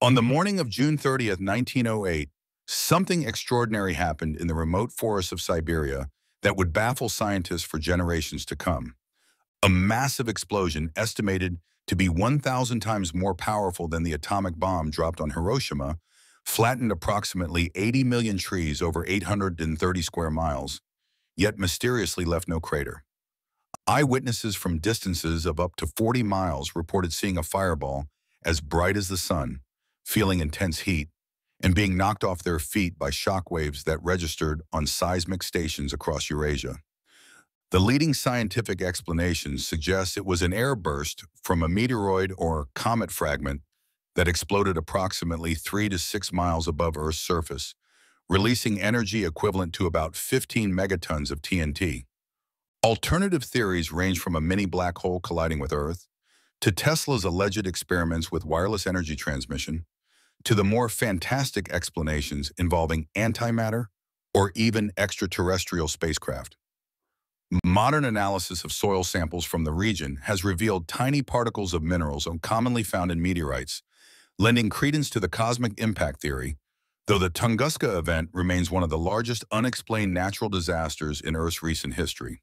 On the morning of June 30th, 1908, something extraordinary happened in the remote forests of Siberia that would baffle scientists for generations to come. A massive explosion estimated to be 1,000 times more powerful than the atomic bomb dropped on Hiroshima flattened approximately 80 million trees over 830 square miles, yet mysteriously left no crater. Eyewitnesses from distances of up to 40 miles reported seeing a fireball as bright as the sun, feeling intense heat, and being knocked off their feet by shock waves that registered on seismic stations across Eurasia. The leading scientific explanation suggests it was an air burst from a meteoroid or comet fragment that exploded approximately three to six miles above Earth's surface, releasing energy equivalent to about 15 megatons of TNT. Alternative theories range from a mini black hole colliding with Earth, to Tesla's alleged experiments with wireless energy transmission, to the more fantastic explanations involving antimatter or even extraterrestrial spacecraft. Modern analysis of soil samples from the region has revealed tiny particles of minerals commonly found in meteorites, lending credence to the cosmic impact theory, though the Tunguska event remains one of the largest unexplained natural disasters in Earth's recent history.